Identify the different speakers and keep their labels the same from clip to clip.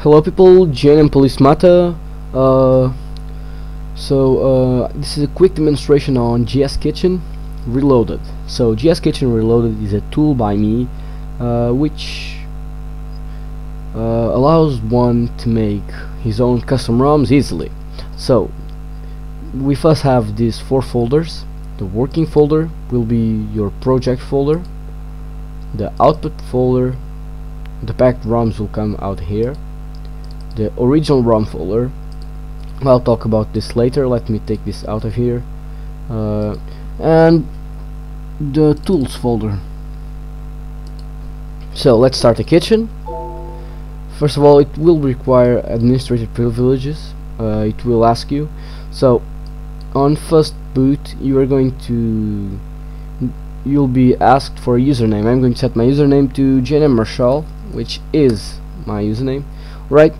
Speaker 1: Hello people, Gnmpolicemata. Uh, so uh, this is a quick demonstration on GS Kitchen Reloaded. So GS Kitchen Reloaded is a tool by me uh, which uh, allows one to make his own custom ROMs easily. So we first have these four folders. The working folder will be your project folder. The output folder, the packed ROMs will come out here the original ROM folder I'll talk about this later. Let me take this out of here. Uh, and the tools folder. So let's start the kitchen. First of all it will require administrative privileges. Uh, it will ask you. So on first boot you are going to you'll be asked for a username. I'm going to set my username to Gnm Marshall which is my username. Right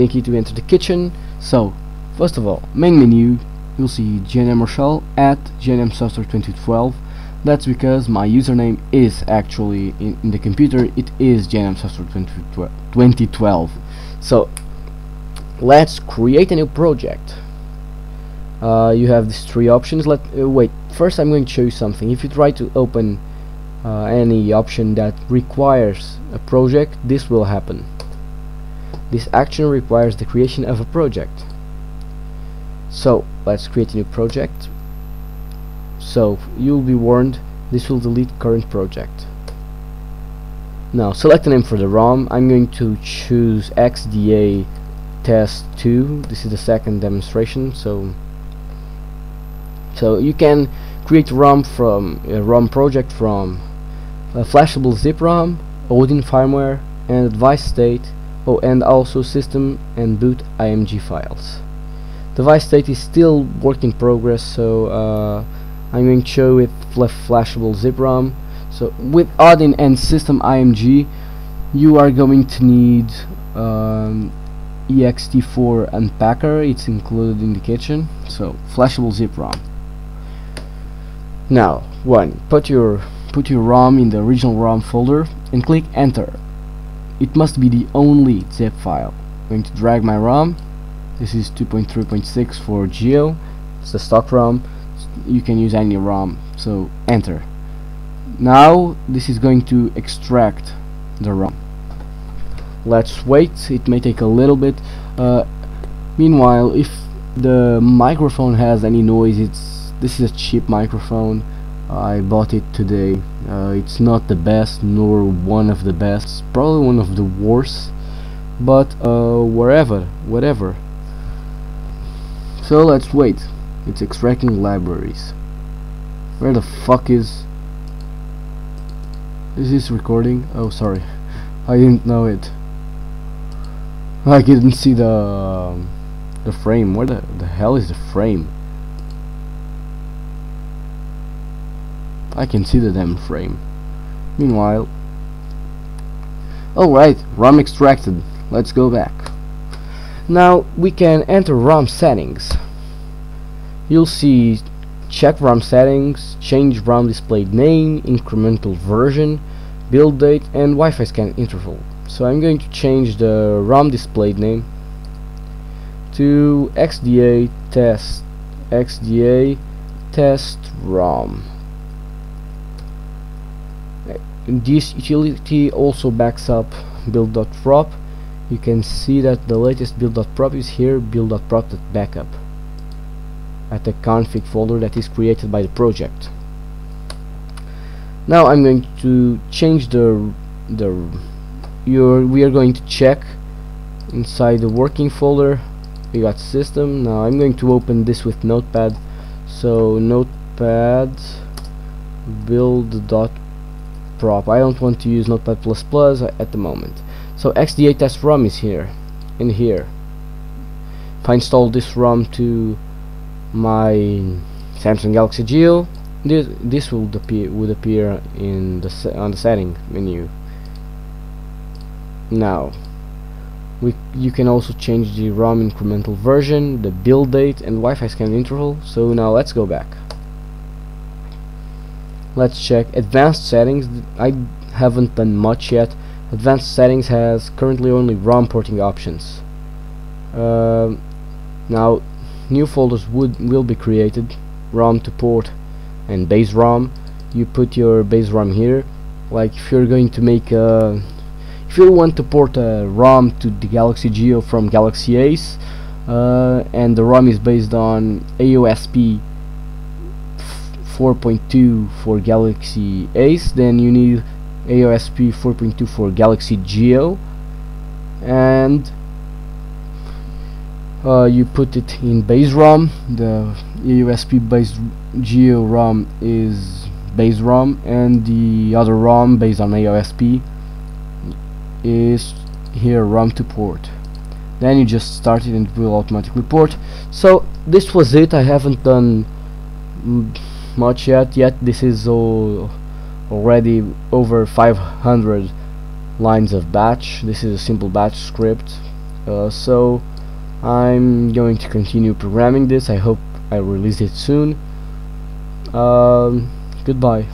Speaker 1: hit key to enter the kitchen. So first of all main menu you'll see Gnm Marshall at Gnm Software 2012 that's because my username is actually in, in the computer. It is Gnm Software 2012 so let's create a new project. Uh, you have these three options. Let uh, wait first I'm going to show you something. If you try to open uh, any option that requires a project this will happen this action requires the creation of a project. So let's create a new project. So you'll be warned this will delete current project. Now select a name for the ROM. I'm going to choose XDA test 2. This is the second demonstration. So so you can create ROM from a ROM project from a flashable zip ROM, Odin firmware, and device state oh and also system and boot img files. Device state is still work in progress so uh, I'm going to show it flashable zip ROM so with Odin and system img you are going to need um, ext4 unpacker it's included in the kitchen. So flashable zip ROM now one put your put your ROM in the original ROM folder and click enter it must be the only zip file. I'm going to drag my ROM. This is 2.3.6 for Gio. It's the stock ROM. You can use any ROM. So enter. Now this is going to extract the ROM. Let's wait. It may take a little bit. Uh, meanwhile if the microphone has any noise it's this is a cheap microphone I bought it today. Uh, it's not the best nor one of the best. Probably one of the worst but uh, wherever whatever. So let's wait. It's extracting libraries. Where the fuck is this? is this recording? Oh sorry. I didn't know it. I didn't see the um, the frame. Where the, the hell is the frame I can see the damn frame. Meanwhile, alright, ROM extracted. Let's go back. Now we can enter ROM settings. You'll see check ROM settings, change ROM displayed name, incremental version, build date, and Wi-Fi scan interval. So I'm going to change the ROM displayed name to XDA test XDA test ROM this utility also backs up build.prop you can see that the latest build.prop is here build.prop.backup at the config folder that is created by the project. Now I'm going to change the the your we are going to check inside the working folder. We got system. Now I'm going to open this with notepad. So notepad build.prop prop. I don't want to use Notepad++ at the moment. So XDA test ROM is here, in here. If I install this ROM to my Samsung Galaxy Gio, this this will appear would appear in the on the setting menu. Now, we you can also change the ROM incremental version, the build date, and Wi-Fi scan interval. So now let's go back let's check. Advanced settings I haven't done much yet. Advanced settings has currently only ROM porting options. Uh, now new folders would will be created ROM to port and base ROM. You put your base ROM here like if you're going to make a if you want to port a ROM to the Galaxy Gio from Galaxy Ace uh, and the ROM is based on AOSP 4.2 for Galaxy Ace then you need AOSP 4.2 for Galaxy Gio and uh, you put it in base ROM. The AOSP based Gio ROM is base ROM and the other ROM based on AOSP is here ROM to port. Then you just start it and it will automatically port. So this was it. I haven't done much yet yet this is all already over 500 lines of batch. This is a simple batch script. Uh, so I'm going to continue programming this. I hope I release it soon. Um, goodbye